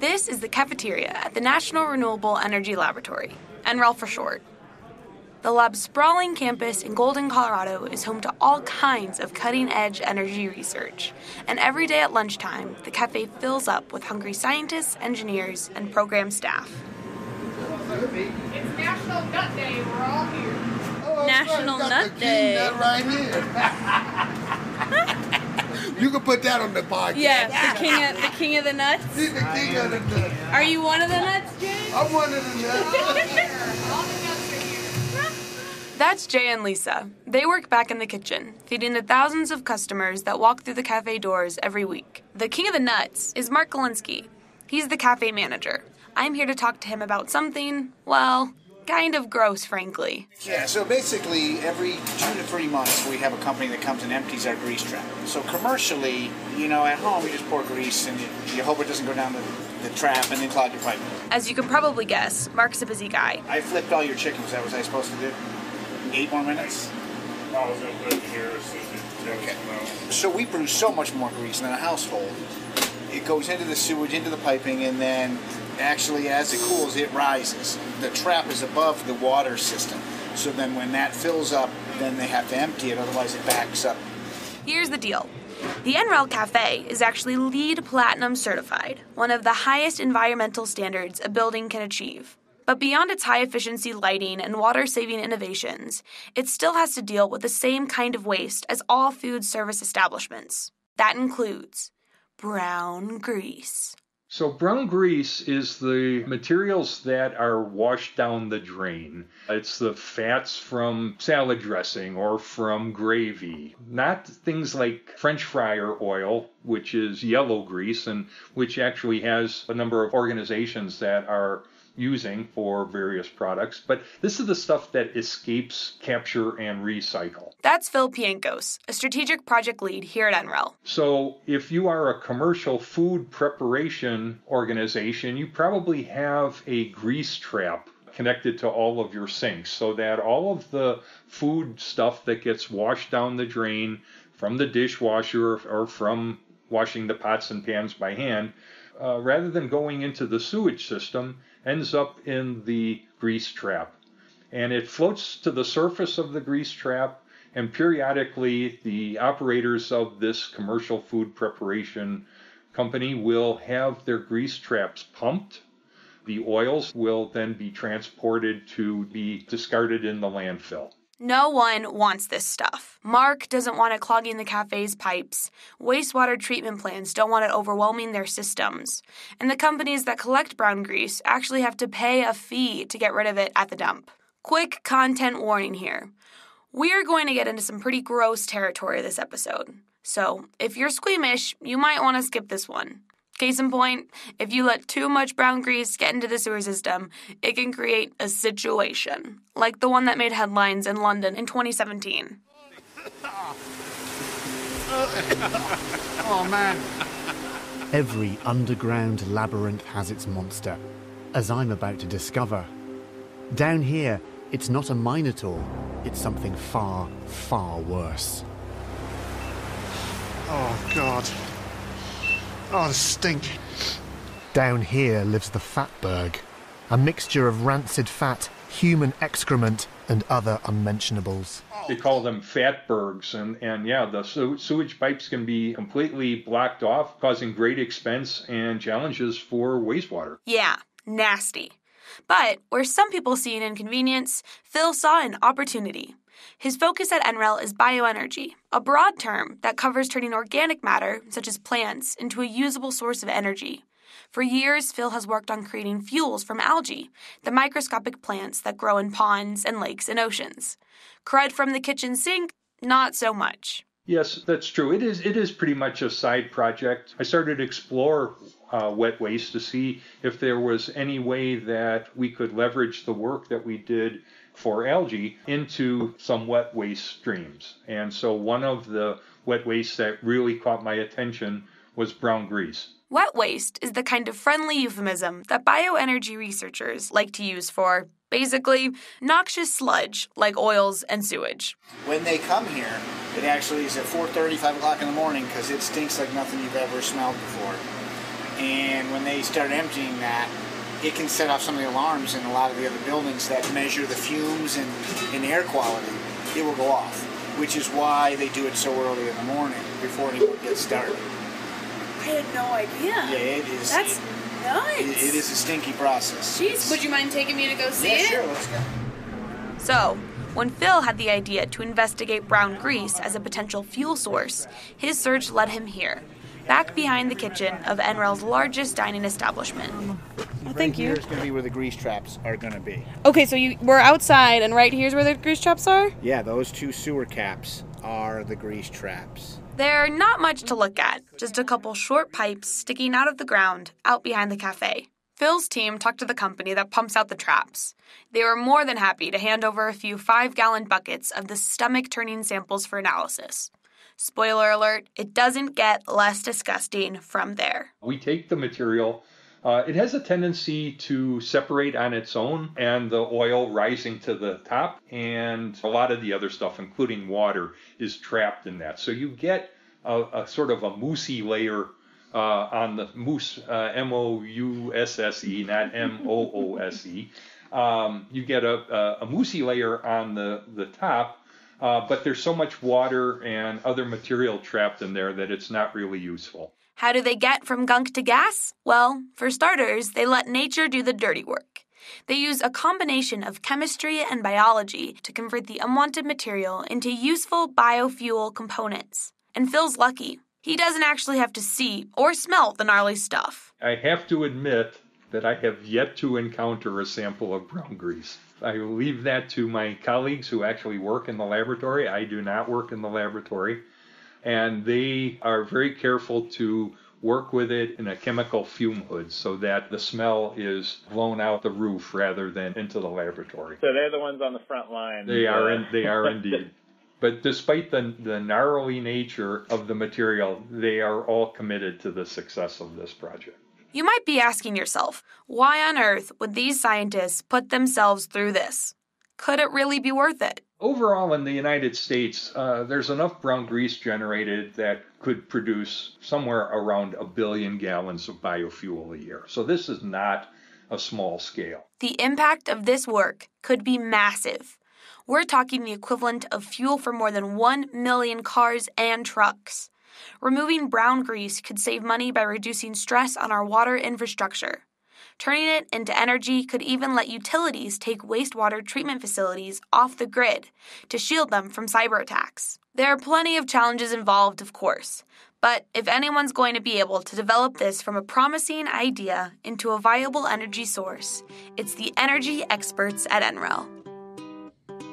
This is the cafeteria at the National Renewable Energy Laboratory, NREL for short. The lab's sprawling campus in Golden, Colorado is home to all kinds of cutting edge energy research. And every day at lunchtime, the cafe fills up with hungry scientists, engineers, and program staff. It's National Nut Day. We're all here. Oh, National Nut Day. Nut right here. you can put that on the podcast. Yeah, the king of the king of the nuts. He's the king of the nuts. Are you one of the nuts, Jay? I'm one of the nuts. All the nuts are here. That's Jay and Lisa. They work back in the kitchen, feeding the thousands of customers that walk through the cafe doors every week. The king of the nuts is Mark Galinsky. He's the cafe manager. I'm here to talk to him about something, well, kind of gross, frankly. Yeah, so basically, every two to three months, we have a company that comes and empties our grease trap. So commercially, you know, at home, you just pour grease and you, you hope it doesn't go down the, the trap and then clog your pipe. As you can probably guess, Mark's a busy guy. I flipped all your chickens. That was I supposed to do? Eight more minutes? I was gonna put it here as soon as Okay. So we produce so much more grease than a household. It goes into the sewage, into the piping, and then actually, as it cools, it rises. The trap is above the water system. So then, when that fills up, then they have to empty it, otherwise, it backs up. Here's the deal. The NREL Cafe is actually LEED Platinum certified, one of the highest environmental standards a building can achieve. But beyond its high efficiency lighting and water saving innovations, it still has to deal with the same kind of waste as all food service establishments. That includes brown grease. So, brown grease is the materials that are washed down the drain. It's the fats from salad dressing or from gravy, not things like French fryer oil, which is yellow grease and which actually has a number of organizations that are using for various products. But this is the stuff that escapes capture and recycle. That's Phil Pienkos, a strategic project lead here at NREL. So, if you are a commercial food preparation organization, you probably have a grease trap connected to all of your sinks so that all of the food stuff that gets washed down the drain from the dishwasher or from washing the pots and pans by hand, uh, rather than going into the sewage system, ends up in the grease trap. And it floats to the surface of the grease trap and periodically the operators of this commercial food preparation company will have their grease traps pumped. The oils will then be transported to be discarded in the landfill. No one wants this stuff. Mark doesn't want it clogging the cafe's pipes. Wastewater treatment plants don't want it overwhelming their systems. And the companies that collect brown grease actually have to pay a fee to get rid of it at the dump. Quick content warning here. We are going to get into some pretty gross territory this episode. So, if you're squeamish, you might want to skip this one. Case in point, if you let too much brown grease get into the sewer system, it can create a situation, like the one that made headlines in London in 2017. Oh man. Every underground labyrinth has its monster, as I'm about to discover. Down here, it's not a minotaur, it's something far, far worse. Oh god. Oh, the stink. Down here lives the Fatberg, a mixture of rancid fat, human excrement, and other unmentionables. They call them fatbergs, and, and yeah, the sewage pipes can be completely blocked off, causing great expense and challenges for wastewater. Yeah, nasty. But where some people see an inconvenience, Phil saw an opportunity. His focus at NREL is bioenergy, a broad term that covers turning organic matter, such as plants, into a usable source of energy. For years, Phil has worked on creating fuels from algae, the microscopic plants that grow in ponds and lakes and oceans. Crud from the kitchen sink, not so much. Yes, that's true. It is. It is pretty much a side project. I started to explore uh, wet waste to see if there was any way that we could leverage the work that we did for algae into some wet waste streams. And so one of the wet wastes that really caught my attention was brown grease. Wet waste is the kind of friendly euphemism that bioenergy researchers like to use for, basically, noxious sludge like oils and sewage. When they come here, it actually is at 4:30, 5 o'clock in the morning because it stinks like nothing you've ever smelled before. And when they start emptying that, it can set off some of the alarms in a lot of the other buildings that measure the fumes and, and air quality. It will go off, which is why they do it so early in the morning before anyone gets started. I had no idea. Yeah, it is. That's it- nuts. it- it is a stinky process. Jeez, would you mind taking me to go see Yeah, it? sure. Let's go. So, when Phil had the idea to investigate brown grease as a potential fuel source, his search led him here, back behind the kitchen of NREL's largest dining establishment. Right thank here you. Here's going to be where the grease traps are going to be. Okay, so you we're outside, and right here's where the grease traps are. Yeah, those two sewer caps are the grease traps. They're not much to look at, just a couple short pipes sticking out of the ground out behind the cafe. Phil's team talked to the company that pumps out the traps. They were more than happy to hand over a few five gallon buckets of the stomach turning samples for analysis. Spoiler alert, it doesn't get less disgusting from there. We take the material. Uh, it has a tendency to separate on its own, and the oil rising to the top, and a lot of the other stuff, including water, is trapped in that. So you get a, a sort of a moussey layer uh, on the mousse, uh, M O U S S E, not M O O S E. Um, you get a, a, a moussey layer on the, the top, uh, but there's so much water and other material trapped in there that it's not really useful. How do they get from gunk to gas? Well, for starters, they let nature do the dirty work. They use a combination of chemistry and biology to convert the unwanted material into useful biofuel components. And Phil's lucky. He doesn't actually have to see or smell the gnarly stuff. I have to admit that I have yet to encounter a sample of brown grease. I will leave that to my colleagues who actually work in the laboratory. I do not work in the laboratory. And they are very careful to work with it in a chemical fume hood so that the smell is blown out the roof rather than into the laboratory. So they're the ones on the front line. They are in, they are indeed. But despite the, the gnarly nature of the material, they are all committed to the success of this project. You might be asking yourself, why on earth would these scientists put themselves through this? Could it really be worth it? Overall, in the United States, uh, there's enough brown grease generated that could produce somewhere around a billion gallons of biofuel a year. So this is not a small scale. The impact of this work could be massive. We're talking the equivalent of fuel for more than 1 million cars and trucks. Removing brown grease could save money by reducing stress on our water infrastructure. Turning it into energy could even let utilities take wastewater treatment facilities off the grid to shield them from cyber attacks. There are plenty of challenges involved, of course, but if anyone's going to be able to develop this from a promising idea into a viable energy source, it's the energy experts at NREL.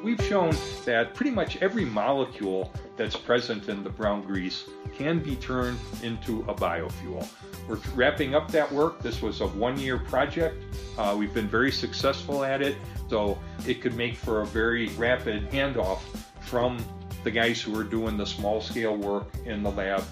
We've shown that pretty much every molecule that's present in the brown grease can be turned into a biofuel. We're wrapping up that work. This was a one year project. Uh, we've been very successful at it, so it could make for a very rapid handoff from the guys who are doing the small scale work in the lab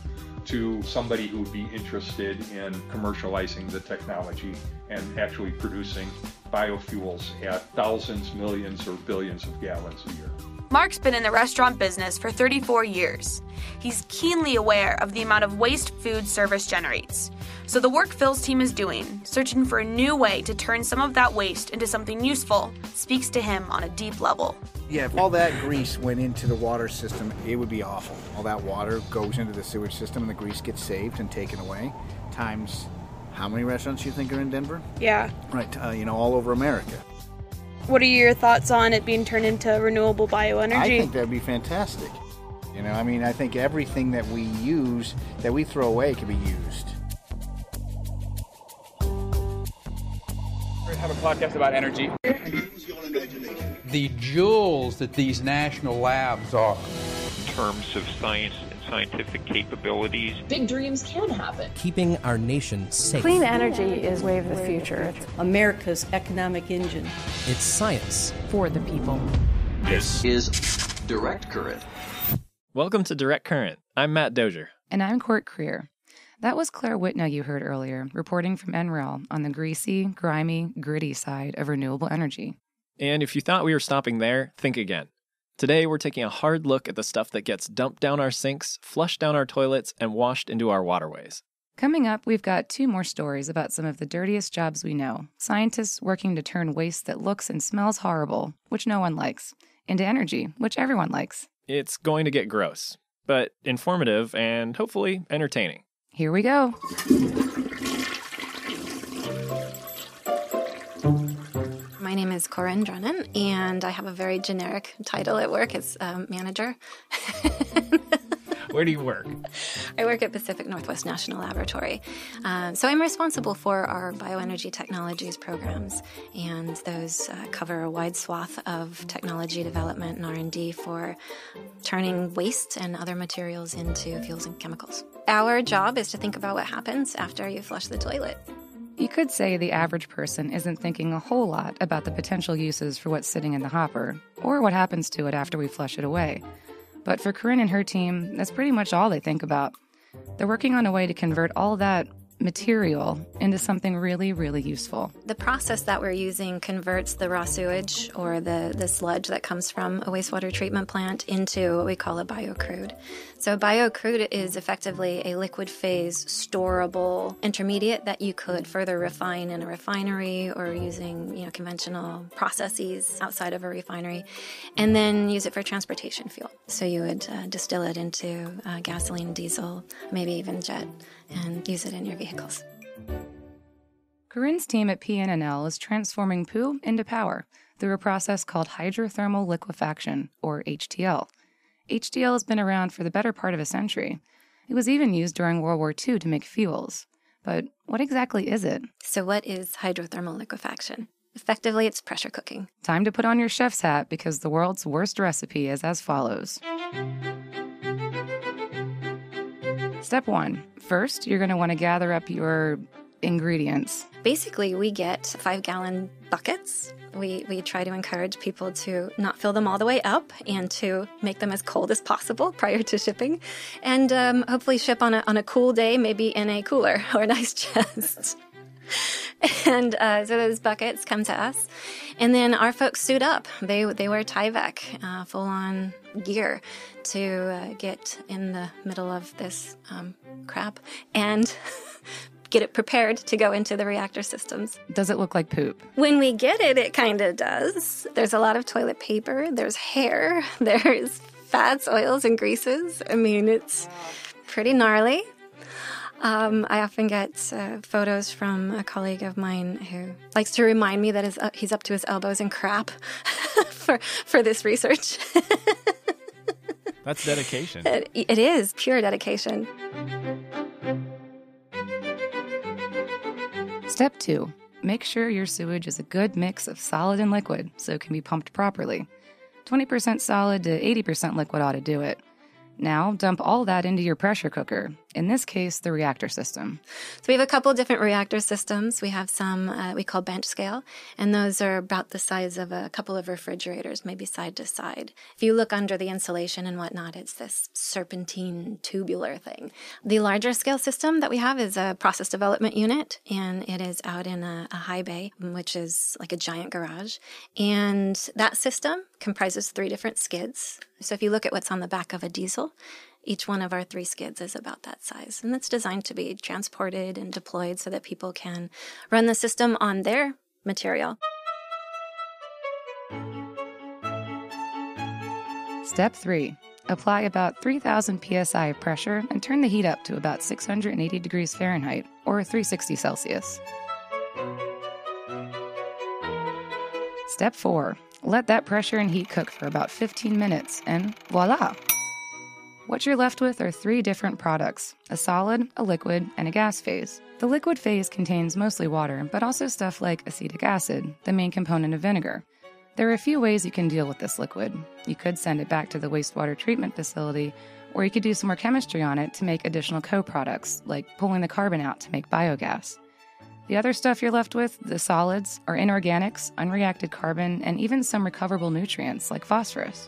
to somebody who would be interested in commercializing the technology and actually producing biofuels at thousands, millions, or billions of gallons a year. Mark's been in the restaurant business for 34 years. He's keenly aware of the amount of waste food service generates. So, the work Phil's team is doing, searching for a new way to turn some of that waste into something useful, speaks to him on a deep level. Yeah, if all that grease went into the water system, it would be awful. All that water goes into the sewage system and the grease gets saved and taken away. Times how many restaurants you think are in Denver? Yeah. Right, uh, you know, all over America. What are your thoughts on it being turned into renewable bioenergy? I think that'd be fantastic. You know, I mean, I think everything that we use, that we throw away, can be used. We have a podcast about energy. The jewels that these national labs are. In terms of science and scientific capabilities, Big dreams can happen. Keeping our nation safe. Clean energy is way of the future. America's economic engine. It's science for the people. This is Direct Current. Welcome to Direct Current. I'm Matt Dozier. And I'm Cort Kreer. That was Claire Whitnell you heard earlier, reporting from NREL on the greasy, grimy, gritty side of renewable energy. And if you thought we were stopping there, think again. Today, we're taking a hard look at the stuff that gets dumped down our sinks, flushed down our toilets, and washed into our waterways. Coming up, we've got two more stories about some of the dirtiest jobs we know scientists working to turn waste that looks and smells horrible, which no one likes, into energy, which everyone likes. It's going to get gross, but informative and hopefully entertaining. Here we go. My name is Corinne Drennan, and I have a very generic title at work. It's um, manager. Where do you work? I work at Pacific Northwest National Laboratory. Um, so I'm responsible for our bioenergy technologies programs, and those uh, cover a wide swath of technology development and R&D for turning waste and other materials into fuels and chemicals. Our job is to think about what happens after you flush the toilet. You could say the average person isn't thinking a whole lot about the potential uses for what's sitting in the hopper, or what happens to it after we flush it away. But for Corinne and her team, that's pretty much all they think about. They're working on a way to convert all that material into something really, really useful. The process that we're using converts the raw sewage or the, the sludge that comes from a wastewater treatment plant into what we call a biocrude. So, biocrude is effectively a liquid phase storable intermediate that you could further refine in a refinery or using you know, conventional processes outside of a refinery, and then use it for transportation fuel. So, you would uh, distill it into uh, gasoline, diesel, maybe even jet and use it in your vehicles. Corinne's team at PNNL is transforming poo into power through a process called hydrothermal liquefaction, or HTL. HTL has been around for the better part of a century. It was even used during World War II to make fuels. But what exactly is it? So, what is hydrothermal liquefaction? Effectively, it's pressure cooking. Time to put on your chef's hat because the world's worst recipe is as follows. Step one first, you're going to want to gather up your ingredients. Basically, we get five gallon buckets. We, we try to encourage people to not fill them all the way up and to make them as cold as possible prior to shipping. And um, hopefully, ship on a, on a cool day, maybe in a cooler or a nice chest. and uh, so those buckets come to us, and then our folks suit up. They they wear Tyvek, uh, full on gear, to uh, get in the middle of this um, crap and get it prepared to go into the reactor systems. Does it look like poop? When we get it, it kind of does. There's a lot of toilet paper. There's hair. There's fats, oils, and greases. I mean, it's pretty gnarly. Um, I often get uh, photos from a colleague of mine who likes to remind me that uh, he's up to his elbows in crap for for this research. That's dedication. It, it is pure dedication. Step two make sure your sewage is a good mix of solid and liquid so it can be pumped properly. 20% solid to 80% liquid ought to do it. Now, dump all that into your pressure cooker, in this case, the reactor system. So, we have a couple different reactor systems. We have some uh, we call bench scale, and those are about the size of a couple of refrigerators, maybe side to side. If you look under the insulation and whatnot, it's this serpentine tubular thing. The larger scale system that we have is a process development unit, and it is out in a, a high bay, which is like a giant garage. And that system comprises three different skids. So, if you look at what's on the back of a diesel, each one of our three skids is about that size. And it's designed to be transported and deployed so that people can run the system on their material. Step 3. Apply about 3000 psi of pressure and turn the heat up to about 680 degrees Fahrenheit or 360 Celsius. Step 4. Let that pressure and heat cook for about 15 minutes and voila! What you're left with are three different products a solid, a liquid, and a gas phase. The liquid phase contains mostly water, but also stuff like acetic acid, the main component of vinegar. There are a few ways you can deal with this liquid. You could send it back to the wastewater treatment facility, or you could do some more chemistry on it to make additional co products, like pulling the carbon out to make biogas. The other stuff you're left with, the solids, are inorganics, unreacted carbon, and even some recoverable nutrients like phosphorus.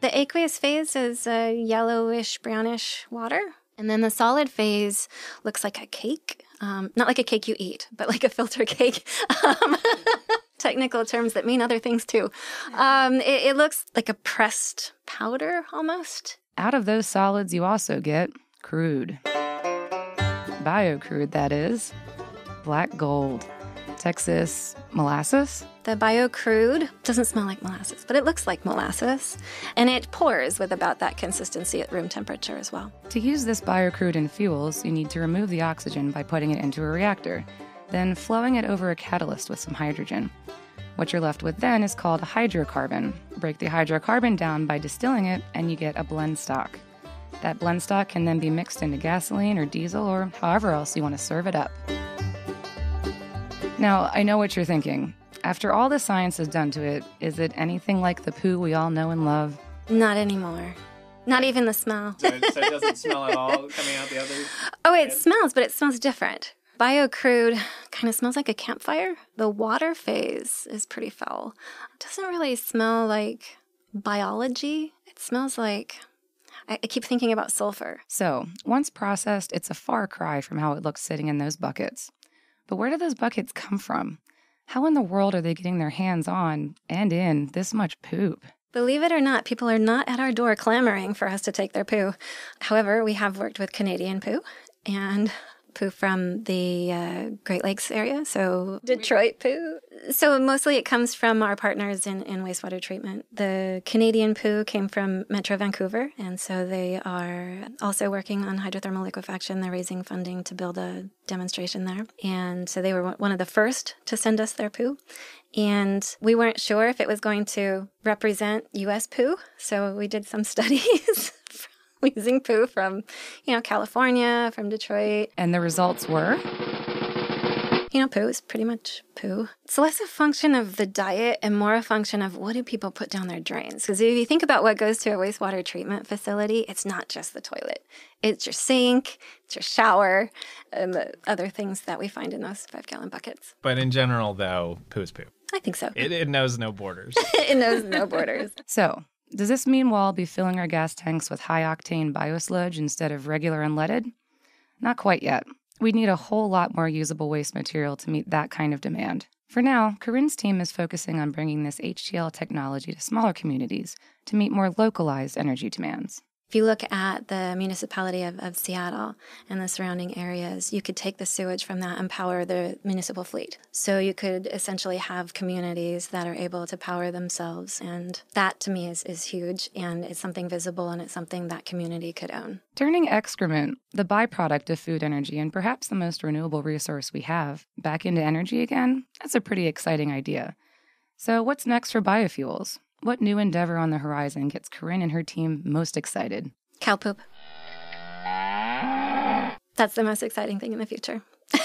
The aqueous phase is a yellowish brownish water. And then the solid phase looks like a cake. Um, not like a cake you eat, but like a filter cake. Um, technical terms that mean other things too. Um, it, it looks like a pressed powder almost. Out of those solids, you also get crude. Biocrude, that is. Black gold. Texas molasses? The bio crude doesn't smell like molasses, but it looks like molasses. And it pours with about that consistency at room temperature as well. To use this bio crude in fuels, you need to remove the oxygen by putting it into a reactor, then flowing it over a catalyst with some hydrogen. What you're left with then is called a hydrocarbon. Break the hydrocarbon down by distilling it, and you get a blend stock. That blend stock can then be mixed into gasoline or diesel or however else you want to serve it up. Now, I know what you're thinking. After all the science has done to it, is it anything like the poo we all know and love? Not anymore. Not even the smell. So, it, so it doesn't smell at all coming out the other. Oh, it smells, but it smells different. Biocrude kind of smells like a campfire. The water phase is pretty foul. It doesn't really smell like biology. It smells like I, I keep thinking about sulfur. So, once processed, it's a far cry from how it looks sitting in those buckets. But where do those buckets come from? How in the world are they getting their hands on and in this much poop? Believe it or not, people are not at our door clamoring for us to take their poo. However, we have worked with Canadian poo and poo from the uh, Great Lakes area, so Detroit poo. So mostly it comes from our partners in, in wastewater treatment. The Canadian poo came from Metro Vancouver, and so they are also working on hydrothermal liquefaction. They're raising funding to build a demonstration there. And so they were one of the first to send us their poo. And we weren't sure if it was going to represent US poo, so we did some studies using poo from, you know, California, from Detroit. And the results were? You know, poo is pretty much poo. It's less a function of the diet and more a function of what do people put down their drains. Because if you think about what goes to a wastewater treatment facility, it's not just the toilet, it's your sink, it's your shower, and the other things that we find in those five gallon buckets. But in general, though, poo is poo. I think so. It, it knows no borders. it knows no borders. So, does this mean we'll all be filling our gas tanks with high octane biosludge instead of regular unleaded? Not quite yet. We'd need a whole lot more usable waste material to meet that kind of demand. For now, Corinne's team is focusing on bringing this HTL technology to smaller communities to meet more localized energy demands. If you look at the municipality of, of Seattle and the surrounding areas, you could take the sewage from that and power the municipal fleet. So you could essentially have communities that are able to power themselves. And that to me is, is huge and it's something visible and it's something that community could own. Turning excrement, the byproduct of food energy and perhaps the most renewable resource we have, back into energy again, that's a pretty exciting idea. So, what's next for biofuels? What new endeavor on the horizon gets Corinne and her team most excited? Cow poop. That's the most exciting thing in the future.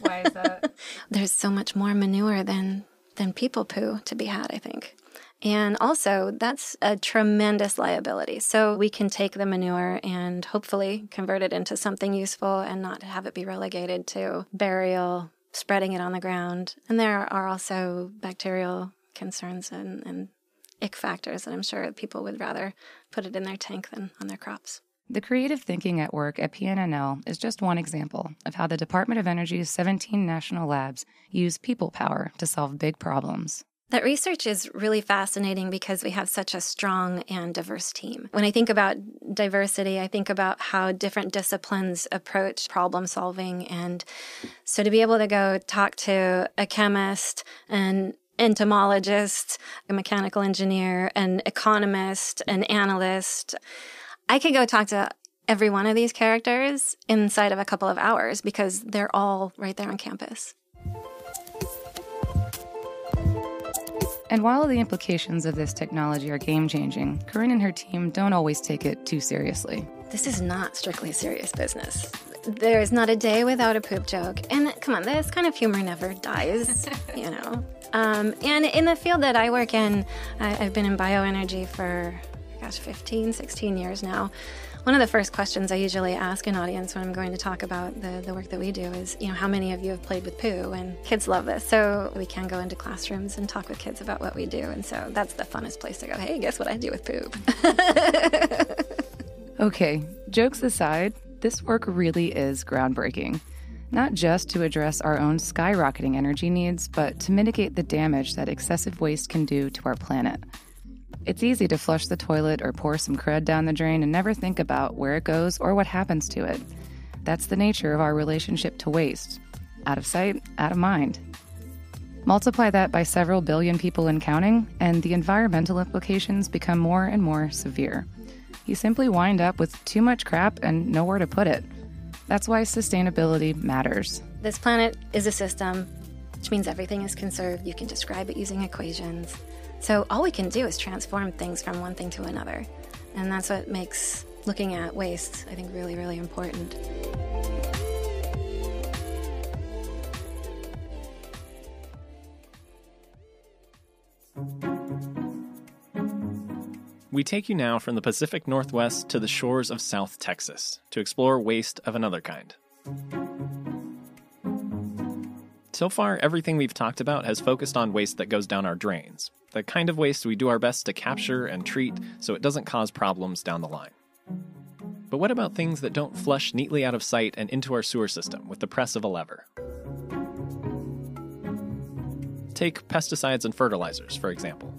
Why is that? There's so much more manure than than people poo to be had, I think. And also, that's a tremendous liability. So, we can take the manure and hopefully convert it into something useful and not have it be relegated to burial, spreading it on the ground. And there are also bacterial concerns and, and ick factors that I'm sure people would rather put it in their tank than on their crops. The creative thinking at work at PNNL is just one example of how the Department of Energy's 17 national labs use people power to solve big problems. That research is really fascinating because we have such a strong and diverse team. When I think about diversity, I think about how different disciplines approach problem solving. And so to be able to go talk to a chemist and entomologist, a mechanical engineer, an economist, an analyst. I could go talk to every one of these characters inside of a couple of hours because they're all right there on campus. And while the implications of this technology are game changing, Corinne and her team don't always take it too seriously. This is not strictly serious business. There is not a day without a poop joke. And come on, this kind of humor never dies, you know. Um, and in the field that I work in, I, have been in bioenergy for, gosh, 15, 16 years now. One of the first questions I usually ask an audience when I'm going to talk about the, the work that we do is, you know, how many of you have played with poo? And kids love this. So we can go into classrooms and talk with kids about what we do. And so that's the funnest place to go. Hey, guess what I do with poop? okay, jokes aside, this work really is groundbreaking not just to address our own skyrocketing energy needs, but to mitigate the damage that excessive waste can do to our planet. It's easy to flush the toilet or pour some crud down the drain and never think about where it goes or what happens to it. That's the nature of our relationship to waste out of sight, out of mind. Multiply that by several billion people and counting, and the environmental implications become more and more severe. You simply wind up with too much crap and nowhere to put it. That's why sustainability matters. This planet is a system, which means everything is conserved. You can describe it using equations. So all we can do is transform things from one thing to another. And that's what makes looking at waste, I think, really, really important. We take you now from the Pacific Northwest to the shores of South Texas to explore waste of another kind. So far, everything we've talked about has focused on waste that goes down our drains, the kind of waste we do our best to capture and treat so it doesn't cause problems down the line. But what about things that don't flush neatly out of sight and into our sewer system with the press of a lever? Take pesticides and fertilizers, for example.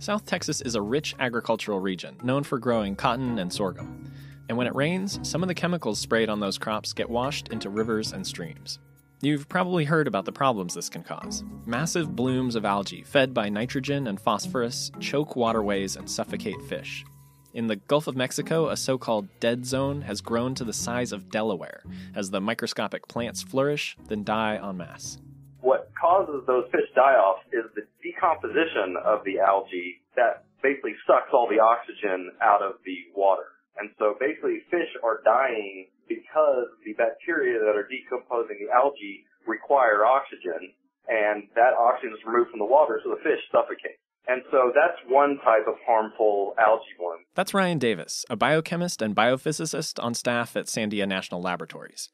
South Texas is a rich agricultural region known for growing cotton and sorghum. And when it rains, some of the chemicals sprayed on those crops get washed into rivers and streams. You've probably heard about the problems this can cause. Massive blooms of algae, fed by nitrogen and phosphorus, choke waterways and suffocate fish. In the Gulf of Mexico, a so called dead zone has grown to the size of Delaware as the microscopic plants flourish, then die en masse. What causes those fish die off is the decomposition of the algae that basically sucks all the oxygen out of the water. And so basically fish are dying because the bacteria that are decomposing the algae require oxygen and that oxygen is removed from the water so the fish suffocate. And so that's one type of harmful algae bloom. That's Ryan Davis, a biochemist and biophysicist on staff at Sandia National Laboratories.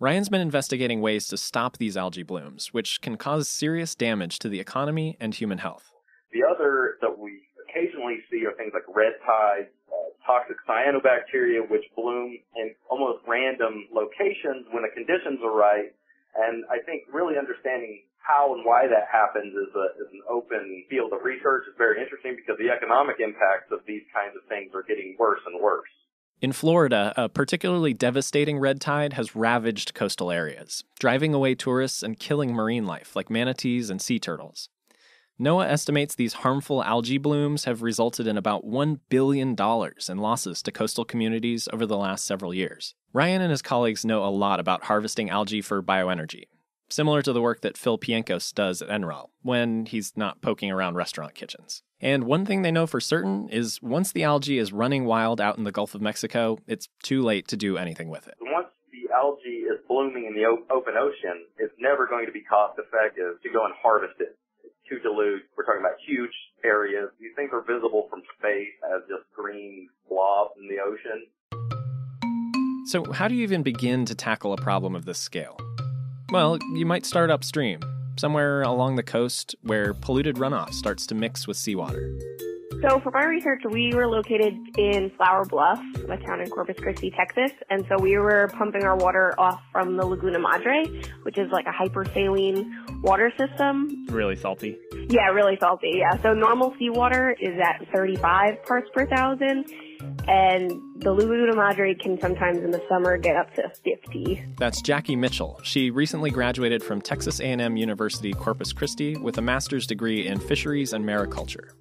Ryan's been investigating ways to stop these algae blooms, which can cause serious damage to the economy and human health. The other that we occasionally see are things like red tide, uh, toxic cyanobacteria, which bloom in almost random locations when the conditions are right. And I think really understanding how and why that happens is, a, is an open field of research. It's very interesting because the economic impacts of these kinds of things are getting worse and worse. In Florida, a particularly devastating red tide has ravaged coastal areas, driving away tourists and killing marine life like manatees and sea turtles. NOAA estimates these harmful algae blooms have resulted in about $1 billion in losses to coastal communities over the last several years. Ryan and his colleagues know a lot about harvesting algae for bioenergy, similar to the work that Phil Pienkos does at NREL when he's not poking around restaurant kitchens. And one thing they know for certain is once the algae is running wild out in the Gulf of Mexico, it's too late to do anything with it. Once the algae is blooming in the open ocean, it's never going to be cost effective to go and harvest it It's too dilute. We're talking about huge areas. These things are visible from space as just green blobs in the ocean. So, how do you even begin to tackle a problem of this scale? Well, you might start upstream, somewhere along the coast where polluted runoff starts to mix with seawater. So for my research, we were located in Flour Bluff, a town in Corpus Christi, Texas. And so we were pumping our water off from the Laguna Madre, which is like a hypersaline water system. Really salty? Yeah, really salty. Yeah. So normal seawater is at 35 parts per thousand. And the Laguna Madre can sometimes in the summer get up to 50. That's Jackie Mitchell. She recently graduated from Texas A&M University Corpus Christi with a master's degree in fisheries and mariculture.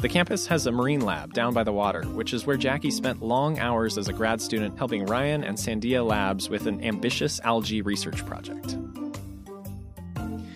The campus has a marine lab down by the water, which is where Jackie spent long hours as a grad student helping Ryan and Sandia Labs with an ambitious algae research project.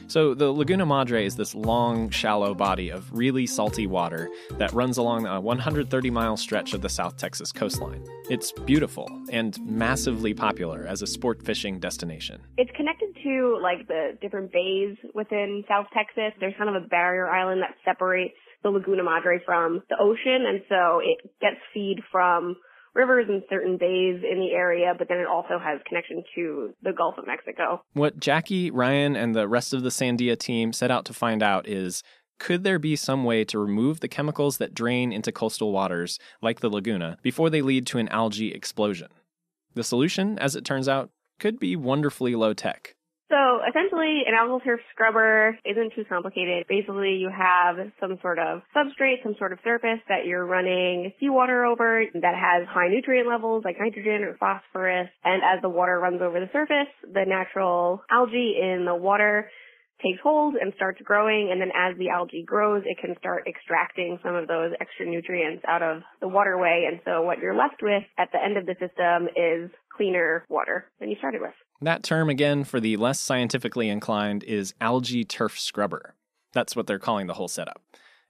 So, the Laguna Madre is this long, shallow body of really salty water that runs along a 130 mile stretch of the South Texas coastline. It's beautiful and massively popular as a sport fishing destination. It's connected to like the different bays within South Texas. There's kind of a barrier island that separates the Laguna Madre from the ocean, and so it gets feed from rivers and certain bays in the area, but then it also has connection to the Gulf of Mexico. What Jackie, Ryan, and the rest of the Sandia team set out to find out is could there be some way to remove the chemicals that drain into coastal waters, like the laguna, before they lead to an algae explosion? The solution, as it turns out, could be wonderfully low tech So essentially, an algal turf scrubber isn't too complicated. Basically, you have some sort of substrate, some sort of surface that you're running seawater over that has high nutrient levels like nitrogen or phosphorus. And as the water runs over the surface, the natural algae in the water takes hold and starts growing and then as the algae grows it can start extracting some of those extra nutrients out of the waterway and so what you're left with at the end of the system is cleaner water than you started with. That term, again, for the less scientifically inclined, is algae turf scrubber. That's what they're calling the whole setup.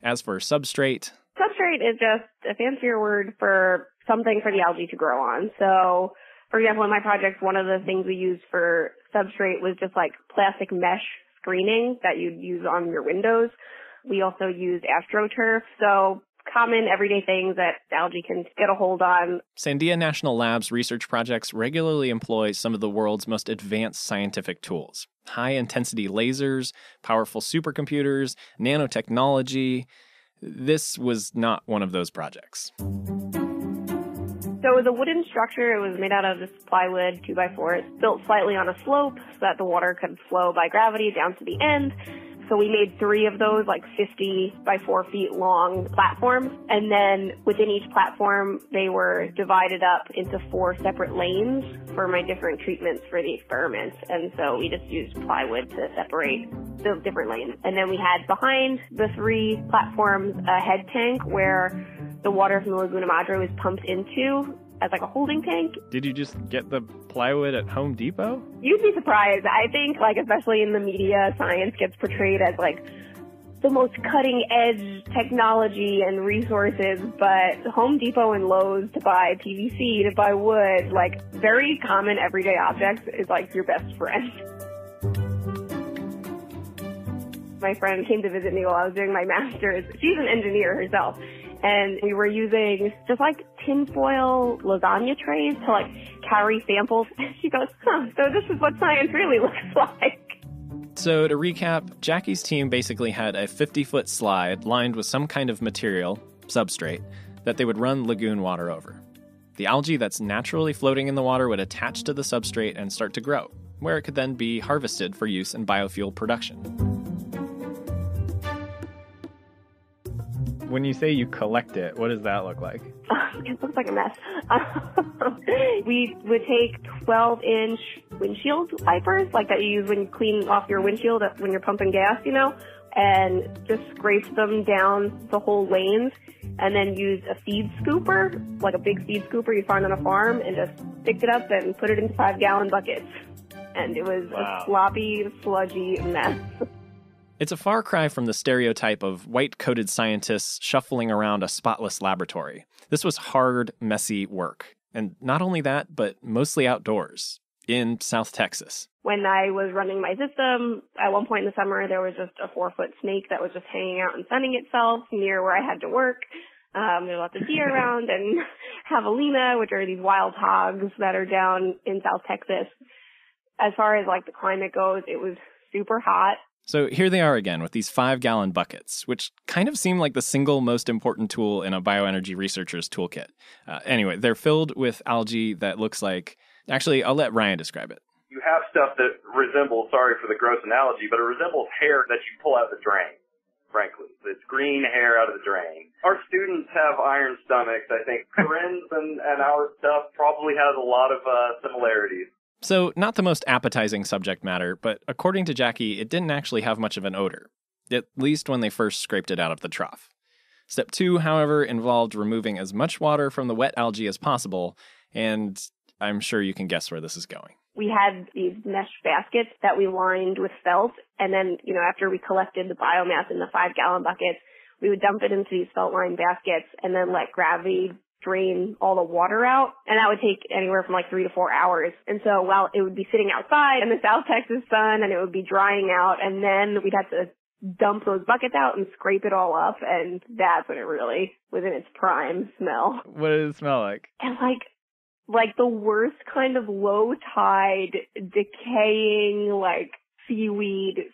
As for substrate, substrate is just a fancier word for something for the algae to grow on. So, for example, in my project, one of the things we used for substrate was just like plastic mesh screening that you'd use on your windows. We also used astroturf. So common everyday things that algae can get a hold on. Sandia National Lab's research projects regularly employ some of the world's most advanced scientific tools high intensity lasers, powerful supercomputers, nanotechnology. This was not one of those projects. So it was a wooden structure. It was made out of this plywood, 2 by 4 It's built slightly on a slope so that the water could flow by gravity down to the end. So we made three of those, like 50 by 4 feet long platforms. And then within each platform, they were divided up into four separate lanes for my different treatments for the experiments. And so we just used plywood to separate the different lanes. And then we had behind the three platforms a head tank where the water from the Laguna Madre was pumped into as like a holding tank. Did you just get the plywood at Home Depot? You'd be surprised. I think like especially in the media, science gets portrayed as like the most cutting edge technology and resources, but Home Depot and Lowe's to buy PVC, to buy wood, like very common everyday objects is like your best friend. My friend came to visit me while I was doing my master's. She's an engineer herself and we were using just like tinfoil lasagna trays to like carry samples. She goes, huh, so this is what science really looks like. So, to recap, Jackie's team basically had a 50 foot slide lined with some kind of material, substrate, that they would run lagoon water over. The algae that's naturally floating in the water would attach to the substrate and start to grow, where it could then be harvested for use in biofuel production. When you say you collect it, what does that look like? it looks like a mess. we would take 12 inch windshield wipers, like that you use when you clean off your windshield when you're pumping gas, you know, and just scrape them down the whole lanes and then use a feed scooper, like a big feed scooper you find on a farm, and just pick it up and put it in five gallon buckets. And it was wow. a sloppy, sludgy mess. It's a far cry from the stereotype of white coated scientists shuffling around a spotless laboratory. This was hard, messy work. And not only that, but mostly outdoors in South Texas. When I was running my system, at one point in the summer, there was just a four foot snake that was just hanging out and sunning itself near where I had to work. Um, there lots of deer around and javelina, which are these wild hogs that are down in South Texas. As far as like the climate goes, it was super hot. So here they are again with these five gallon buckets, which kind of seem like the single most important tool in a bioenergy researcher's toolkit. Uh, anyway, they're filled with algae that looks like. Actually, I'll let Ryan describe it. You have stuff that resembles, sorry for the gross analogy, but it resembles hair that you pull out of the drain, frankly. It's green hair out of the drain. Our students have iron stomachs. I think Corinne's and, and our stuff probably has a lot of uh, similarities. So, not the most appetizing subject matter, but according to Jackie, it didn't actually have much of an odor, at least when they first scraped it out of the trough. Step two, however, involved removing as much water from the wet algae as possible, and I'm sure you can guess where this is going. We had these mesh baskets that we lined with felt, and then, you know, after we collected the biomass in the five gallon buckets, we would dump it into these felt lined baskets and then let gravity drain all the water out and that would take anywhere from like three to four hours. And so while it would be sitting outside in the South Texas sun and it would be drying out and then we'd have to dump those buckets out and scrape it all up and that's when it really was in its prime smell. What did it smell like? And like like the worst kind of low tide decaying like seaweed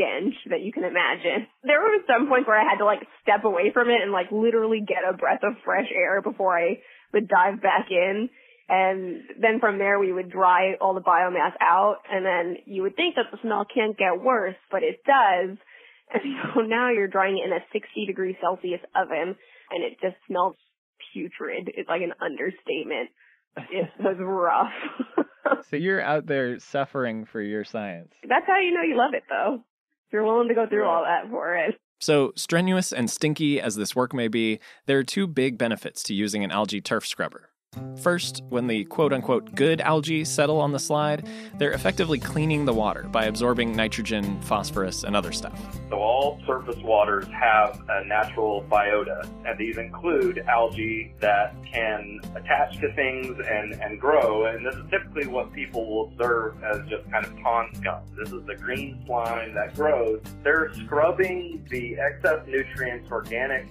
stench that you can imagine. There were some points where I had to like step away from it and like literally get a breath of fresh air before I would dive back in. And then from there we would dry all the biomass out and then you would think that the smell can't get worse, but it does. And so now you're drying it in a 60 degree Celsius oven and it just smells putrid. It's like an understatement. It was rough. so you're out there suffering for your science. That's how you know you love it though. If you're willing to go through all that for it. So, strenuous and stinky as this work may be, there are two big benefits to using an algae turf scrubber. First, when the quote unquote good algae settle on the slide, they're effectively cleaning the water by absorbing nitrogen, phosphorus, and other stuff. So all surface waters have a natural biota, and these include algae that can attach to things and, and grow. And this is typically what people will observe as just kind of pond scum. This is the green slime that grows. They're scrubbing the excess nutrients, organic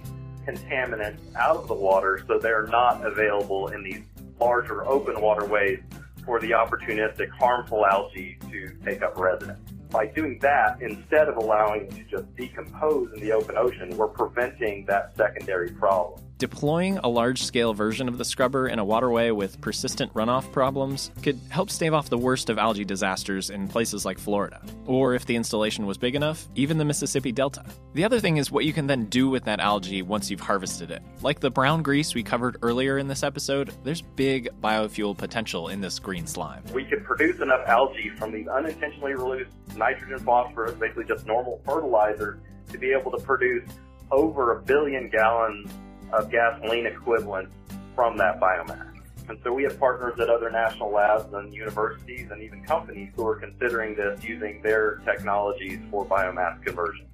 contaminants out of the water so they're not available in these larger open waterways for the opportunistic harmful algae to take up residence. By doing that, instead of allowing it to just decompose in the open ocean, we're preventing that secondary problem. Deploying a large scale version of the scrubber in a waterway with persistent runoff problems could help stave off the worst of algae disasters in places like Florida. Or if the installation was big enough, even the Mississippi Delta. The other thing is what you can then do with that algae once you've harvested it. Like the brown grease we covered earlier in this episode, there's big biofuel potential in this green slime. We could produce enough algae from these unintentionally released nitrogen, phosphorus, basically just normal fertilizer, to be able to produce over a billion gallons of gasoline equivalent from that biomass. And so we have partners at other national labs and universities and even companies who are considering this using their technologies for biomass conversion.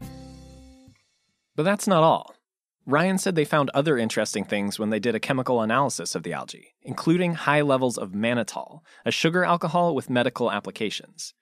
But that's not all. Ryan said they found other interesting things when they did a chemical analysis of the algae, including high levels of mannitol, a sugar alcohol with medical applications.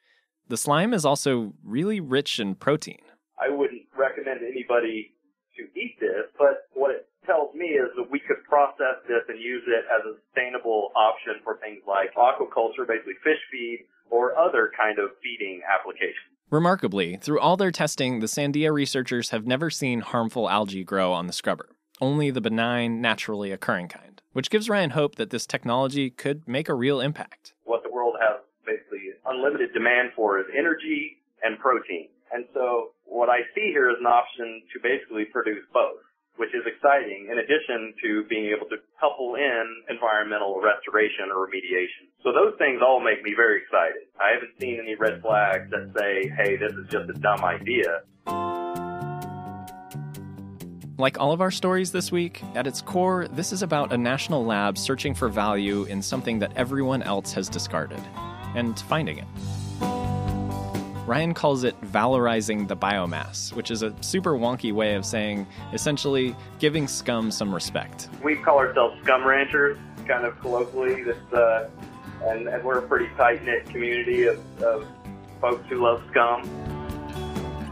The slime is also really rich in protein. I wouldn't recommend anybody to eat this, but what it tells me is that we could process this and use it as a sustainable option for things like aquaculture, basically fish feed, or other kind of feeding applications. Remarkably, through all their testing, the Sandia researchers have never seen harmful algae grow on the scrubber, only the benign, naturally occurring kind, which gives Ryan hope that this technology could make a real impact. What the world has basically unlimited demand for is energy and protein. And so what I see here is an option to basically produce both which is exciting, in addition to being able to couple in environmental restoration or remediation. So those things all make me very excited. I haven't seen any red flags that say, hey, this is just a dumb idea. Like all of our stories this week, at its core, this is about a national lab searching for value in something that everyone else has discarded and finding it. Ryan calls it valorizing the biomass, which is a super wonky way of saying essentially giving scum some respect. We call ourselves scum ranchers, kind of colloquially. This, uh, and, and, we're a pretty tight knit community of, of folks who love scum.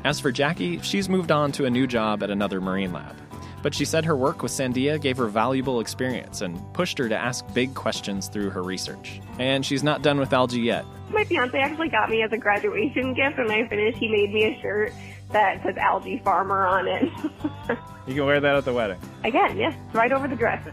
As for Jackie, she's moved on to a new job at another marine lab. But she said her work with Sandia gave her valuable experience and pushed her to ask big questions through her research. And she's not done with algae yet. My fiance actually got me as a graduation gift when I finished. He made me a shirt that says algae farmer on it. you can wear that at the wedding. I can, yeah. Right over the dress.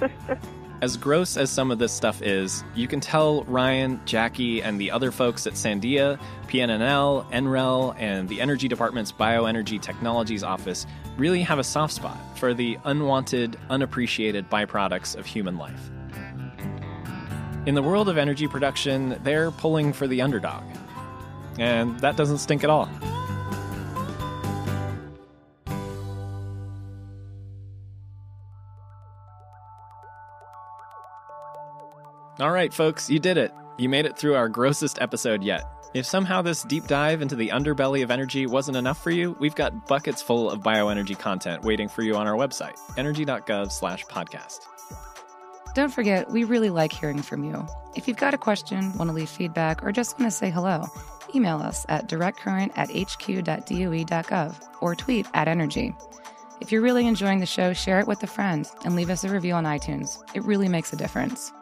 As gross as some of this stuff is, you can tell Ryan, Jackie, and the other folks at Sandia, PNNL, NREL, and the Energy Department's Bioenergy Technologies Office really have a soft spot for the unwanted, unappreciated byproducts of human life. In the world of energy production, they're pulling for the underdog. And that doesn't stink at all. All right, folks, you did it. You made it through our grossest episode yet. If somehow this deep dive into the underbelly of energy wasn't enough for you, we've got buckets full of bioenergy content waiting for you on our website, energy.gov/podcast. Don't forget, we really like hearing from you. If you've got a question, want to leave feedback, or just want to say hello, email us at directcurrent at hq.doe.gov or tweet at energy. If you're really enjoying the show, share it with a friend and leave us a review on iTunes. It really makes a difference.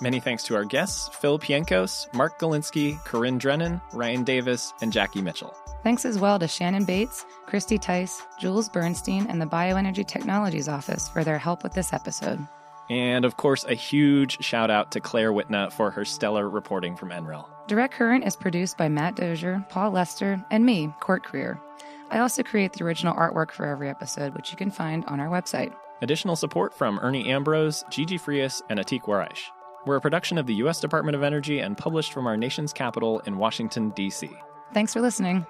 Many thanks to our guests, Phil Pienkos, Mark Galinsky, Corinne Drennan, Ryan Davis, and Jackie Mitchell. Thanks as well to Shannon Bates, Christy Tice, Jules Bernstein, and the Bioenergy Technologies Office for their help with this episode. And of course, a huge shout out to Claire Whitna for her stellar reporting from NREL. Direct Current is produced by Matt Dozier, Paul Lester, and me, Cort Kreer. I also create the original artwork for every episode, which you can find on our website. Additional support from Ernie Ambrose, Gigi Frias, and Atiq Warraich. We're a production of the U.S. Department of Energy and published from our nation's capital in Washington, D.C. Thanks for listening.